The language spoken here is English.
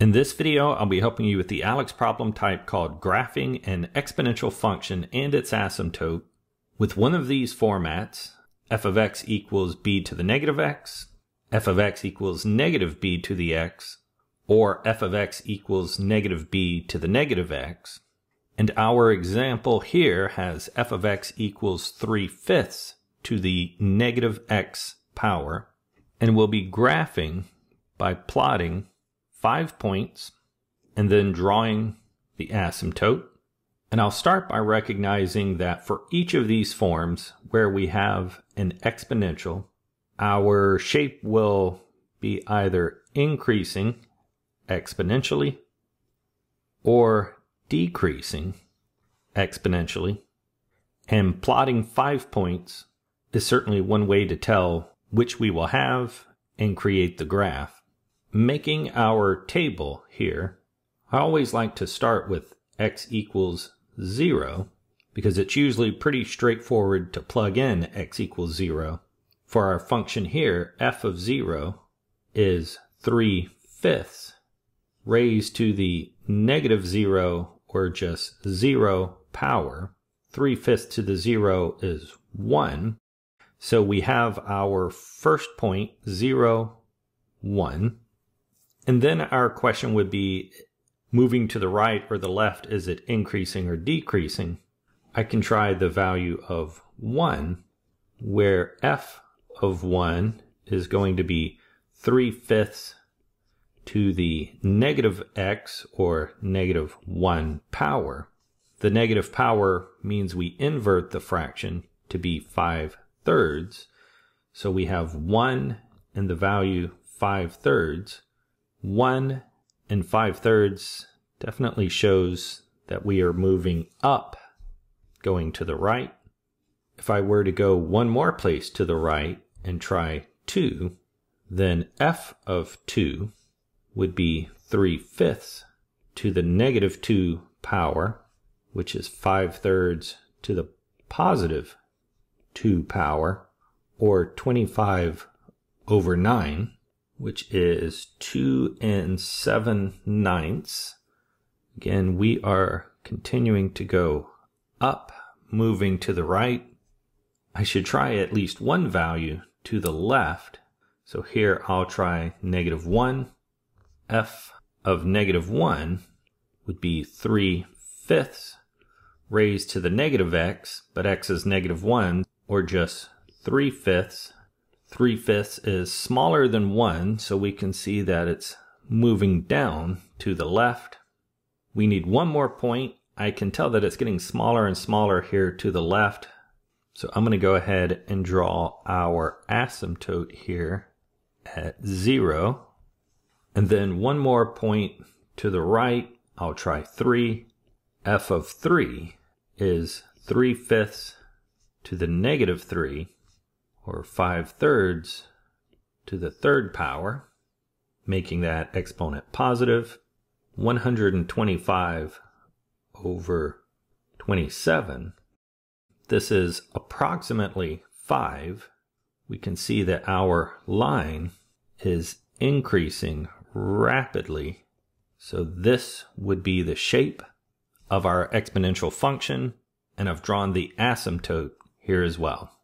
In this video, I'll be helping you with the ALEKS problem type called graphing an exponential function and its asymptote with one of these formats, f of x equals b to the negative x, f of x equals negative b to the x, or f of x equals negative b to the negative x. And our example here has f of x equals 3 fifths to the negative x power. And we'll be graphing by plotting five points and then drawing the asymptote. And I'll start by recognizing that for each of these forms where we have an exponential, our shape will be either increasing exponentially or decreasing exponentially. And plotting five points is certainly one way to tell which we will have and create the graph making our table here, I always like to start with x equals 0 because it's usually pretty straightforward to plug in x equals 0. For our function here, f of 0 is 3 fifths raised to the negative 0 or just 0 power. 3 fifths to the 0 is 1. So we have our first point, 0, 1. And then our question would be moving to the right or the left, is it increasing or decreasing? I can try the value of 1, where f of 1 is going to be 3 fifths to the negative x or negative 1 power. The negative power means we invert the fraction to be 5 thirds. So we have 1 and the value 5 thirds. 1 and 5 thirds definitely shows that we are moving up, going to the right. If I were to go one more place to the right and try 2, then f of 2 would be 3 fifths to the negative 2 power, which is 5 thirds to the positive 2 power, or 25 over 9 which is 2 and 7 ninths. Again, we are continuing to go up, moving to the right. I should try at least one value to the left. So here I'll try negative 1. f of negative 1 would be 3 fifths raised to the negative x, but x is negative 1, or just 3 fifths 3 fifths is smaller than 1, so we can see that it's moving down to the left. We need one more point. I can tell that it's getting smaller and smaller here to the left. So I'm going to go ahead and draw our asymptote here at 0. And then one more point to the right. I'll try 3. f of 3 is 3 fifths to the negative 3 or 5 thirds to the third power, making that exponent positive. 125 over 27. This is approximately 5. We can see that our line is increasing rapidly. So this would be the shape of our exponential function, and I've drawn the asymptote here as well.